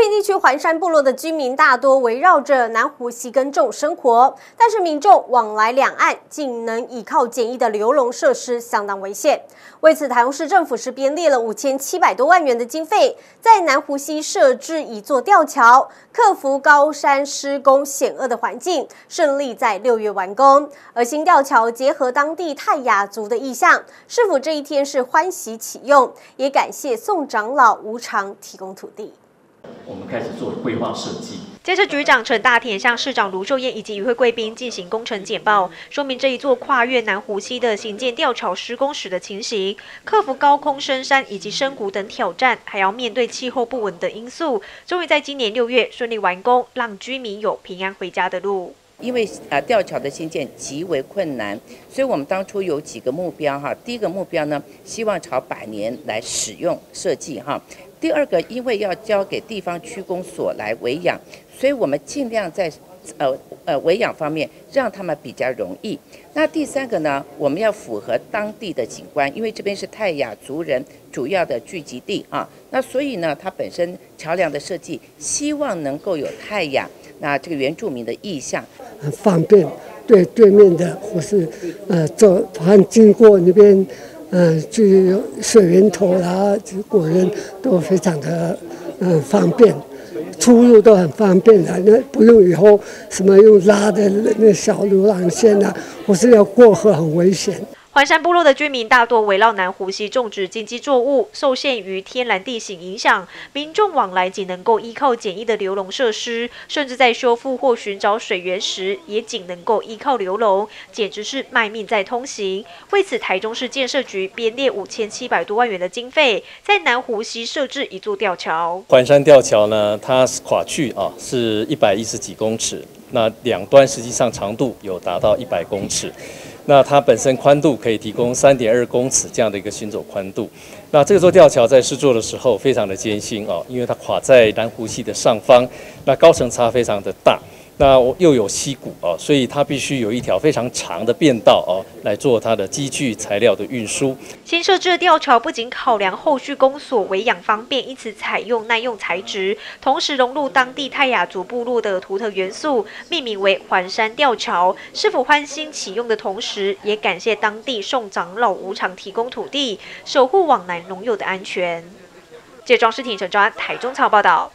平地区环山部落的居民大多围绕着南湖溪耕种生活，但是民众往来两岸仅能依靠简易的流笼设施，相当危险。为此，台中市政府是编列了五千七百多万元的经费，在南湖溪设置一座吊桥，克服高山施工险恶的环境，顺利在六月完工。而新吊桥结合当地泰雅族的意象，市府这一天是欢喜启用，也感谢宋长老无偿提供土地。我们开始做规划设计。接着，局长陈大田向市长卢秀燕以及与会贵宾进行工程简报，说明这一座跨越南湖溪的行建吊桥施工时的情形，克服高空深山以及深谷等挑战，还要面对气候不稳等因素，终于在今年六月顺利完工，让居民有平安回家的路。因为啊吊桥的新建极为困难，所以我们当初有几个目标哈。第一个目标呢，希望朝百年来使用设计哈。第二个，因为要交给地方区公所来维养，所以我们尽量在呃呃维养方面让他们比较容易。那第三个呢，我们要符合当地的景观，因为这边是泰雅族人主要的聚集地啊。那所以呢，它本身桥梁的设计希望能够有泰雅那这个原住民的意象。很方便，对对面的或是呃走，反经过那边，嗯，去水源头啦，果园都非常的嗯方便，出入都很方便的，那不用以后什么用拉的那小流浪线啊，或是要过河很危险。环山部落的居民大多围绕南湖溪种植经济作物，受限于天然地形影响，民众往来仅能够依靠简易的流笼设施，甚至在修复或寻找水源时，也仅能够依靠流笼，简直是卖命在通行。为此，台中市建设局编列五千七百多万元的经费，在南湖溪设置一座吊桥。环山吊桥呢，它跨距啊是一百一十几公尺，那两端实际上长度有达到一百公尺。那它本身宽度可以提供三点二公尺这样的一个行走宽度。那这座吊桥在试作的时候非常的艰辛哦，因为它垮在南湖溪的上方，那高层差非常的大。那又有溪谷哦，所以它必须有一条非常长的便道哦，来做它的机具材料的运输。新设置的吊桥不仅考量后续工所维养方便，因此采用耐用材质，同时融入当地泰雅族部落的独特元素，命名为环山吊桥。师傅欢欣启用的同时，也感谢当地宋长老无偿提供土地，守护往南农友的安全。借庄视听陈专台中草报道。